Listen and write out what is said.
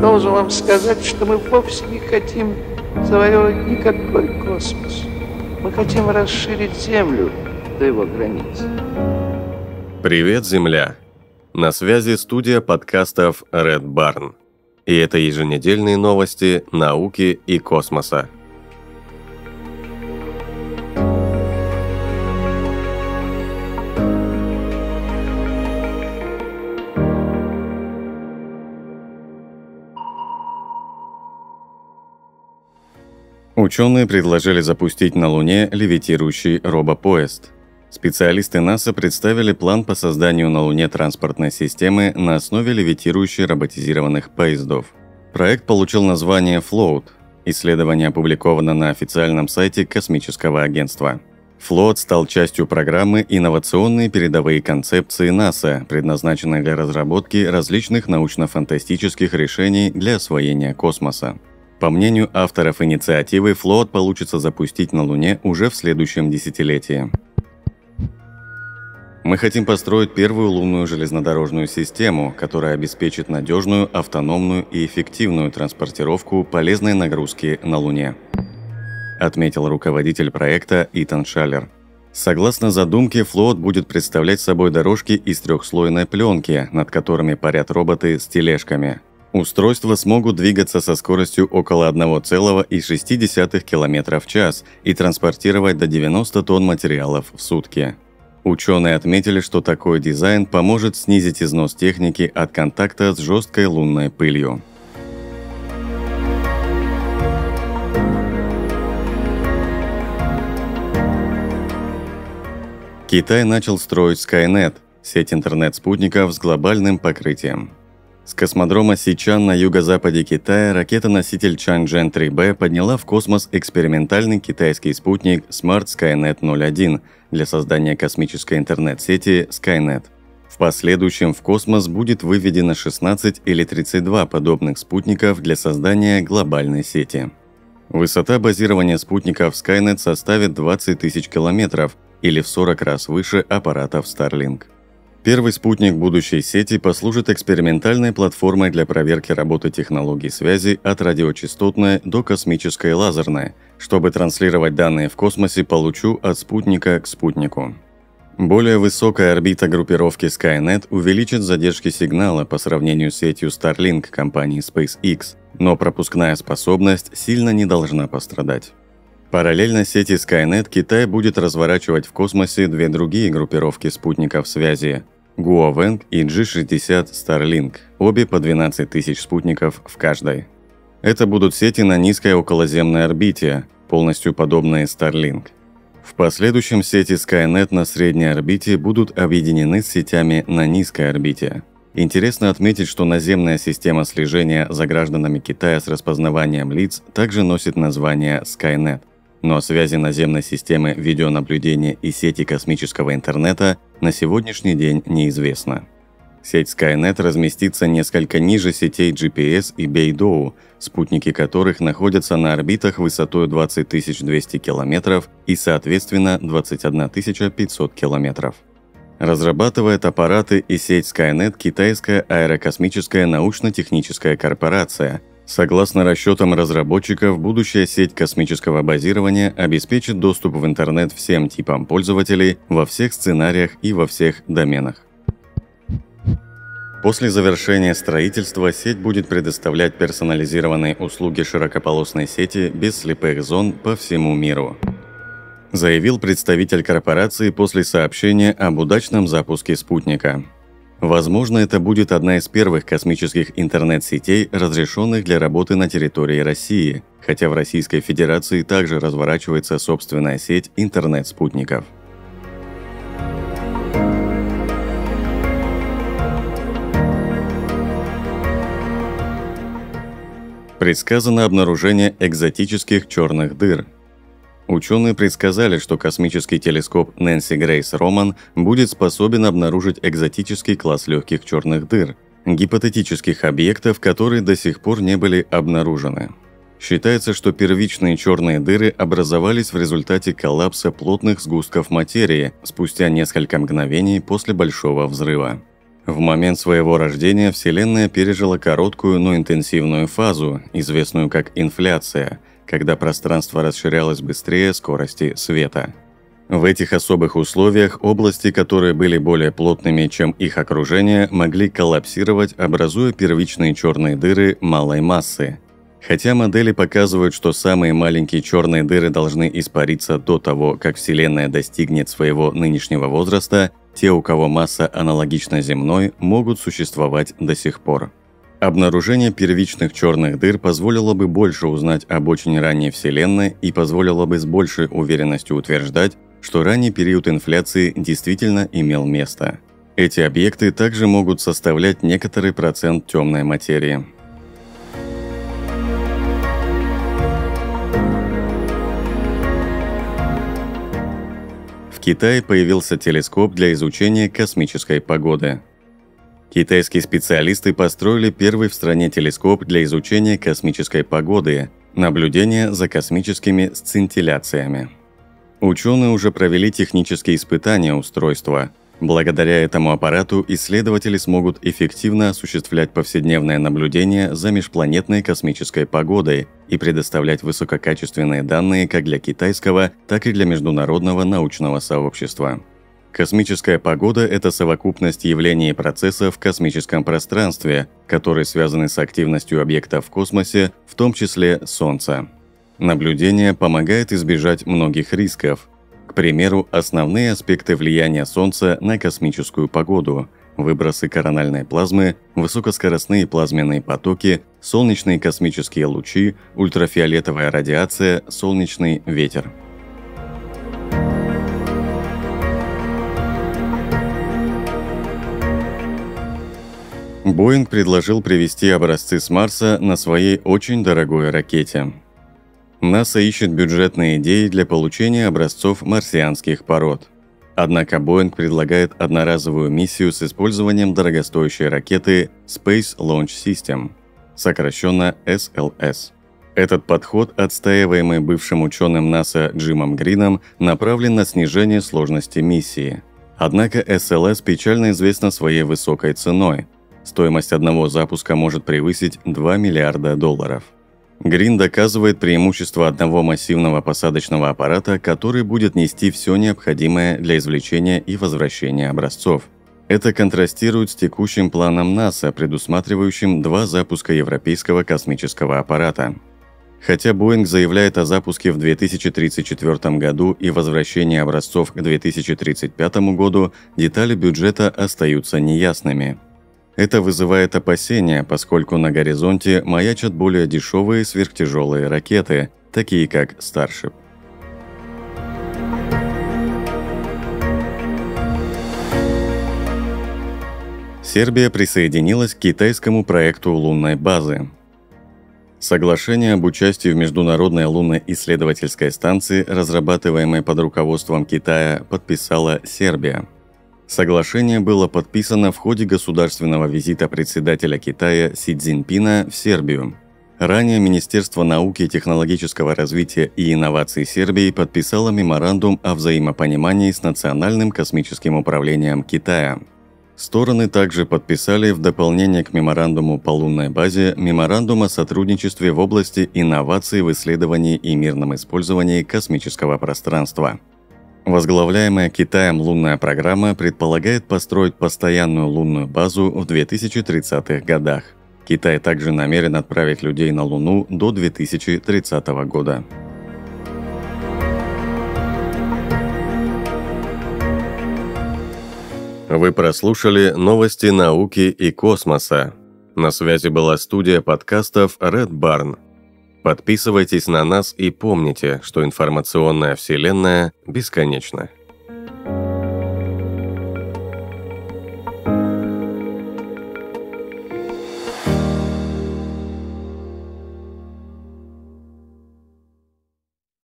должен вам сказать, что мы вовсе не хотим завоевывать никакой космос. Мы хотим расширить Землю до его границ. Привет, Земля! На связи студия подкастов Red Barn. И это еженедельные новости науки и космоса. Ученые предложили запустить на Луне левитирующий робопоезд. Специалисты НАСА представили план по созданию на Луне транспортной системы на основе левитирующих роботизированных поездов. Проект получил название Float. Исследование опубликовано на официальном сайте космического агентства. Float стал частью программы «Инновационные передовые концепции НАСА», предназначенной для разработки различных научно-фантастических решений для освоения космоса. По мнению авторов инициативы, флот получится запустить на Луне уже в следующем десятилетии. Мы хотим построить первую лунную железнодорожную систему, которая обеспечит надежную, автономную и эффективную транспортировку полезной нагрузки на Луне, отметил руководитель проекта Итан Шаллер. Согласно задумке, флот будет представлять собой дорожки из трехслойной пленки, над которыми парят роботы с тележками – Устройства смогут двигаться со скоростью около 1,6 км в час и транспортировать до 90 тонн материалов в сутки. Ученые отметили, что такой дизайн поможет снизить износ техники от контакта с жесткой лунной пылью. Китай начал строить Skynet – сеть интернет-спутников с глобальным покрытием. С космодрома Сичан на юго-западе Китая ракета-носитель Чанчжэн-3Б подняла в космос экспериментальный китайский спутник Smart Skynet 01 для создания космической интернет-сети Skynet. В последующем в космос будет выведено 16 или 32 подобных спутников для создания глобальной сети. Высота базирования спутников Skynet составит 20 тысяч километров или в 40 раз выше аппаратов Starlink. Первый спутник будущей сети послужит экспериментальной платформой для проверки работы технологий связи от радиочастотной до космической лазерной, чтобы транслировать данные в космосе по лучу от спутника к спутнику. Более высокая орбита группировки Skynet увеличит задержки сигнала по сравнению с сетью Starlink компании SpaceX, но пропускная способность сильно не должна пострадать. Параллельно сети Skynet Китай будет разворачивать в космосе две другие группировки спутников связи Guoweng и G60 Starlink, обе по 12 тысяч спутников в каждой. Это будут сети на низкой околоземной орбите, полностью подобные Starlink. В последующем сети Skynet на средней орбите будут объединены с сетями на низкой орбите. Интересно отметить, что наземная система слежения за гражданами Китая с распознаванием лиц также носит название Skynet – но связи наземной системы видеонаблюдения и сети космического интернета на сегодняшний день неизвестно. Сеть Skynet разместится несколько ниже сетей GPS и Beidou, спутники которых находятся на орбитах высотой 20 200 км и, соответственно, 21 500 км. Разрабатывает аппараты и сеть Skynet китайская аэрокосмическая научно-техническая корпорация – Согласно расчетам разработчиков, будущая сеть космического базирования обеспечит доступ в интернет всем типам пользователей во всех сценариях и во всех доменах. После завершения строительства сеть будет предоставлять персонализированные услуги широкополосной сети без слепых зон по всему миру. Заявил представитель корпорации после сообщения об удачном запуске спутника. Возможно, это будет одна из первых космических интернет-сетей, разрешенных для работы на территории России, хотя в Российской Федерации также разворачивается собственная сеть интернет-спутников. Предсказано обнаружение экзотических черных дыр – Ученые предсказали, что космический телескоп Нэнси Грейс Роман будет способен обнаружить экзотический класс легких черных дыр, гипотетических объектов, которые до сих пор не были обнаружены. Считается, что первичные черные дыры образовались в результате коллапса плотных сгустков материи спустя несколько мгновений после Большого взрыва. В момент своего рождения Вселенная пережила короткую, но интенсивную фазу, известную как инфляция, когда пространство расширялось быстрее скорости света. В этих особых условиях области, которые были более плотными, чем их окружение, могли коллапсировать, образуя первичные черные дыры малой массы. Хотя модели показывают, что самые маленькие черные дыры должны испариться до того, как Вселенная достигнет своего нынешнего возраста, те, у кого масса аналогична земной, могут существовать до сих пор. Обнаружение первичных черных дыр позволило бы больше узнать об очень ранней Вселенной и позволило бы с большей уверенностью утверждать, что ранний период инфляции действительно имел место. Эти объекты также могут составлять некоторый процент темной материи. Китае появился телескоп для изучения космической погоды. Китайские специалисты построили первый в стране телескоп для изучения космической погоды, наблюдения за космическими сцинтилляциями. Ученые уже провели технические испытания устройства – Благодаря этому аппарату исследователи смогут эффективно осуществлять повседневное наблюдение за межпланетной космической погодой и предоставлять высококачественные данные как для китайского, так и для международного научного сообщества. Космическая погода – это совокупность явлений и процессов в космическом пространстве, которые связаны с активностью объектов в космосе, в том числе Солнца. Наблюдение помогает избежать многих рисков, к примеру, основные аспекты влияния Солнца на космическую погоду – выбросы корональной плазмы, высокоскоростные плазменные потоки, солнечные космические лучи, ультрафиолетовая радиация, солнечный ветер. Боинг предложил привезти образцы с Марса на своей очень дорогой ракете – НАСА ищет бюджетные идеи для получения образцов марсианских пород. Однако Боинг предлагает одноразовую миссию с использованием дорогостоящей ракеты Space Launch System, сокращенно SLS. Этот подход, отстаиваемый бывшим ученым НАСА Джимом Грином, направлен на снижение сложности миссии. Однако SLS печально известна своей высокой ценой. Стоимость одного запуска может превысить 2 миллиарда долларов – Грин доказывает преимущество одного массивного посадочного аппарата, который будет нести все необходимое для извлечения и возвращения образцов. Это контрастирует с текущим планом НАСА, предусматривающим два запуска европейского космического аппарата. Хотя Боинг заявляет о запуске в 2034 году и возвращении образцов к 2035 году, детали бюджета остаются неясными. Это вызывает опасения, поскольку на горизонте маячат более дешевые сверхтяжелые ракеты, такие как Starship. Сербия присоединилась к китайскому проекту лунной базы. Соглашение об участии в Международной лунной исследовательской станции, разрабатываемой под руководством Китая, подписала Сербия – Соглашение было подписано в ходе государственного визита председателя Китая Си Цзиньпина в Сербию. Ранее Министерство науки и технологического развития и инноваций Сербии подписало меморандум о взаимопонимании с Национальным космическим управлением Китая. Стороны также подписали в дополнение к меморандуму по лунной базе меморандум о сотрудничестве в области инноваций в исследовании и мирном использовании космического пространства – Возглавляемая Китаем лунная программа предполагает построить постоянную лунную базу в 2030-х годах. Китай также намерен отправить людей на Луну до 2030 года. Вы прослушали новости науки и космоса. На связи была студия подкастов Red Barn – Подписывайтесь на нас и помните, что информационная вселенная бесконечна.